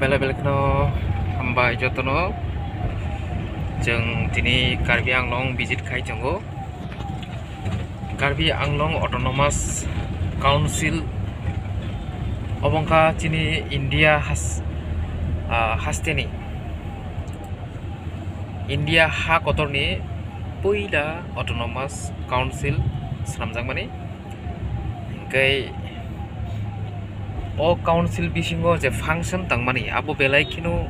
बेले बेलेखनो हामबाय जतनो जों दिनै Karbi Anglong visit खालामदोंगो Karbi Anglong autonomous council अबंखा दिनै इन्डिया हास हास्टेनि इन्डिया हा कटरनि पहिला अट'नमास काउन्सिल सामजांमानि ओमफ्राय o council bisingo je function tangmani abo belai kino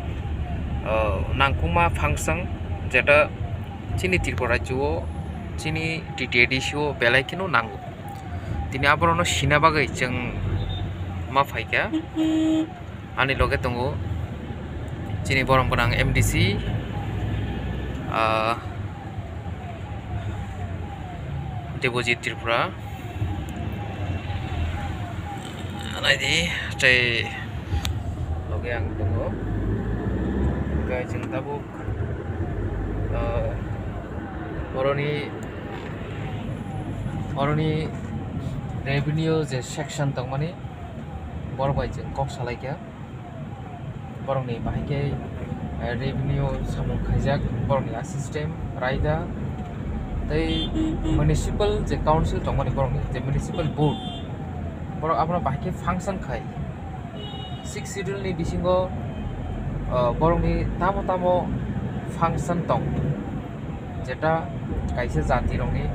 nangkuma function jeta chini tirpora juo chini ttdc o belai kino nangu tini aborono sinabagai jeng ma faika ani loge tongo chini borom bonang mdc deposit tirpora Tripura नायदि जाय लगे आं दङ ओमफ्राय जों दाबो बर'नि बर'नि revenue जे section दं माने बर' बायजों कक सालायखा बर'नि बाहायखे रेभिनिउ सामुं खायजाक बर'नि सिस्टेम रायदा तै मिउनिसिपाल जे काउन्सिल दं माने बर'नि जे municipal board borok abono bahike function khai six schedule ni bisingo borok ni tamo tamo function tong jeta kaise jati rongi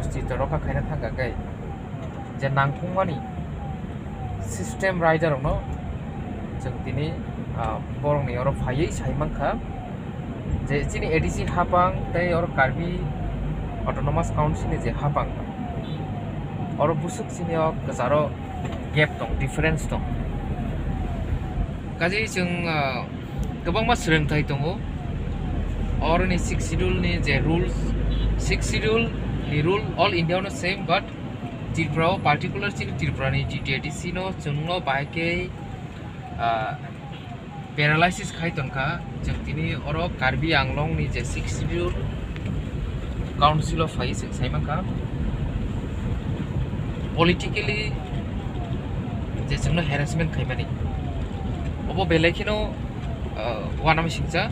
ostito roka khaina thanga kai je nangkhung mani system writer no jeng tini borok ni oro phaiye saimang kha je chini edc hapang tei oro karbi autonomous council ni je hapang orang busuk sini yo kesaro gap dong difference dong kasi jeng kebang mas sering tahi tunggu orang ni six schedule ni je rules six schedule ni rule all India no same but Tirpura particular sini Tirpura ni GTA di sini jeng no baik paralysis kai tongka jeng tini orang karbi anglong ni je six schedule Council of Five Six, saya mengkam. Politically जेजोंनो harassment खालामनानै अब बेलेखिनो वानामि सिंजा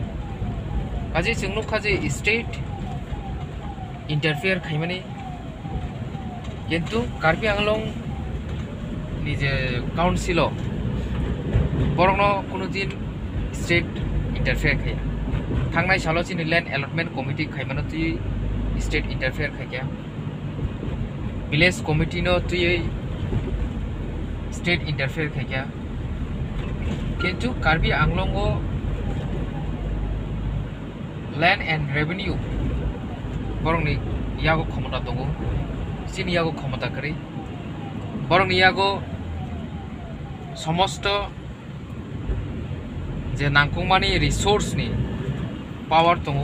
কাজে जोंनो काजे state interfere খাই মানে কিন্তু কার্বি আংলং নিজে council বরং কোনো দিন স্টেট ইন্টারফিয়ার খাই থাকায় সালো চিনি ল্যান্ড অ্যালটমেন্ট কমিটি খাইমানতি স্টেট ইন্টারফিয়ার খাইকা विलेज भिलेज कमिटिनो तो तुयै स्टेट इंटरफेयर खेकिया किंतु कार्बी आंगलोंगो लैंड एंड रेवेन्यू बरंगनि यागो क्षमता दंगो, सिनि यागो क्षमता करि। बरंगनि यागो समस्त যে নাংকুমানি রিসোর্সনি পাওয়ার দङ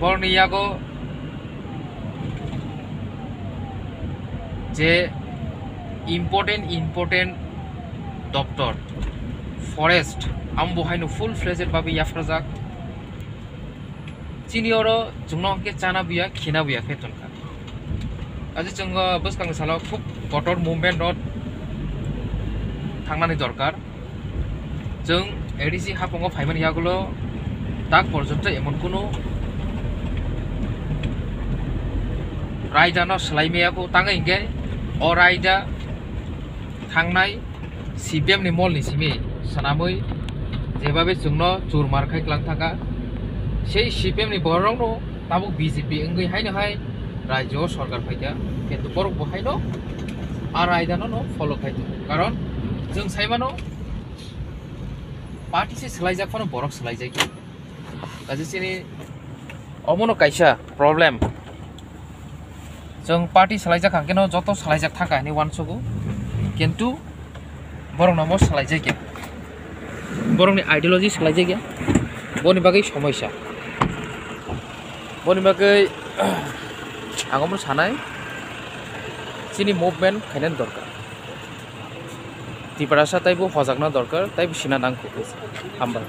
বরং ইয়াগো যে ইম্পর্টেন্ট ইম্পর্টেন্ট দপ্তর ফরেস্ট आम बहायनो फुल फ्लेजेड बाबी याफ्राजाक चिनियरो जोंनो के चाना बिया खिना बिया खेतन का আজি जों बसकांग सालाव खूब गटर मुभमेन्ट नट थांनानै दरकार जों एडिसि हाफंआव फाइमान यागुलो दाग पर्यन्त एमन कोनो रायदानो सोलायमेयाखौ ताङै इंगे अराय दा थांनाय सि पि एमनि मलनिसिमि सानामै যেভাবে চুংন চুর মার খাই ক্লাং থাকা। সেই সিপিএমনি বরং তাবো বিজেপি অঙ্গই হাইনো হাই, রাজ্য সরকার ফাইতা কিন্তু বরং বহাইনো আর আয়দানো ন ফলো খাইতো কারণ जों সাইমানো পার্টি সে সেলাই যাকফানো বরক সেলাই যাই কাজে চিনি অমনো কাইসা প্রবলেম जों पार्टी सालायजाखा केन जत सालायजाक थाखा नि वानसगु किन्तु बरं नम सालायजाया बरंनि आइडियलजि सालायजाया बनि बागै समस्या बनि बागै आंबो सानाय जोंनि मुभमेन्ट खायनो दरकार टिपारासा ताइबो हजागना दरकार ताइबो सिना नांगौ हामबाय